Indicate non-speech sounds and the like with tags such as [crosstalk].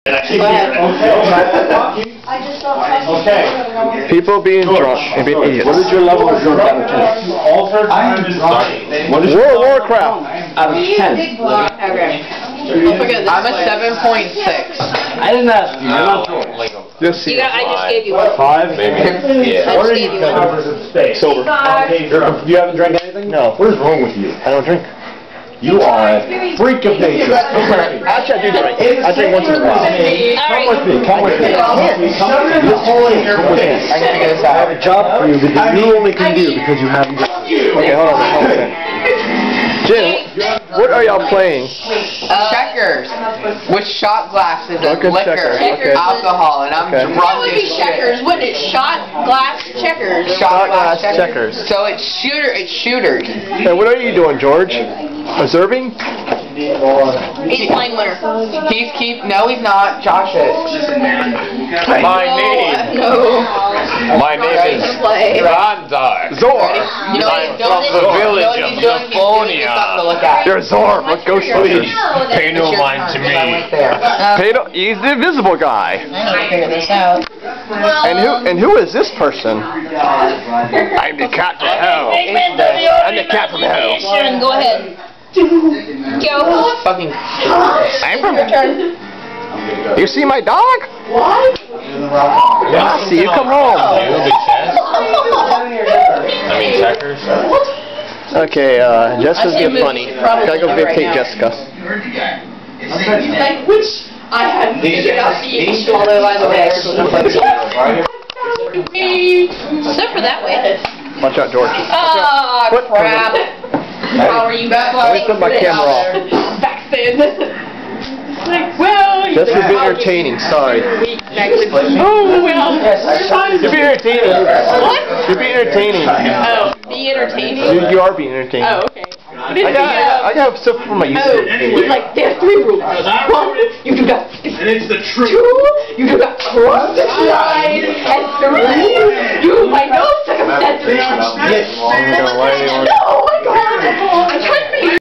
[laughs] I just don't trust. Okay. People being drunk and being idiots. What is your level of drunk out of ten? Alter time is What is World of Warcraft. out of ten? Okay. I'm a seven point six. I didn't ask you. You're not drunk. Just You see. got, I just gave you one. Five. I What just are gave you? you. Covers of space. Sober. You're- You haven't drank anything? No. What is wrong with you? I don't drink. You are a freak of nature. Actually, I do drink. I drink once in a while. Come with me. Come with me. Come with me. Come with me. Come with me. I can I have a job for you that you only can do because you haven't done it. Okay, hold on. Hold on. Jen, what are y'all playing? Uh, checkers with shot glasses and liquor, checkers, okay. alcohol, and I'm Okay. drunk That would as be shit. checkers, wouldn't it? Shot glass checkers. Shot glass glass checkers. So it's shooter. It's shooters. Hey, what are you doing, George? Observing? He's playing winner. He's keep. No, he's not. Josh is. My name, No. my name is play. Zandar. Zor! You know I'm from the You village what of he's doing? He's doing you something to look at. You're Zor! What Ghostbusters? Pay no mind to turn, 'cause I went me. Uh, Pay no, he's the invisible guy. I'm gonna figure this out. And who and who is this person? I'm the cat from hell. I'm the cat from hell. Go ahead. Go. Fucking. I'm from. Your turn. You see my dog? What? Yeah. See you come home. You big chest? I mean checkers. Okay, uh, Jessica's I being funny. Gotta go right dictate now. Jessica. Like, which I hadn't figured out the issue, by the way, [laughs] Except for that way. Watch out, George. Ah, crap. How are you back? Let me put my camera off. Back. Like, well, you Jessica's being entertaining. Sorry. Oh, well. You're being entertaining. What? You're being entertaining. Oh, be entertaining? You, you are being entertaining. Oh, okay. I got, I got stuff from my Oh, YouTube. he's like, there's three rules. One, you do not speak. And it's the truth. Two, you do not cross the line. And three, you by no circumstances. I'm gonna lie to you. No,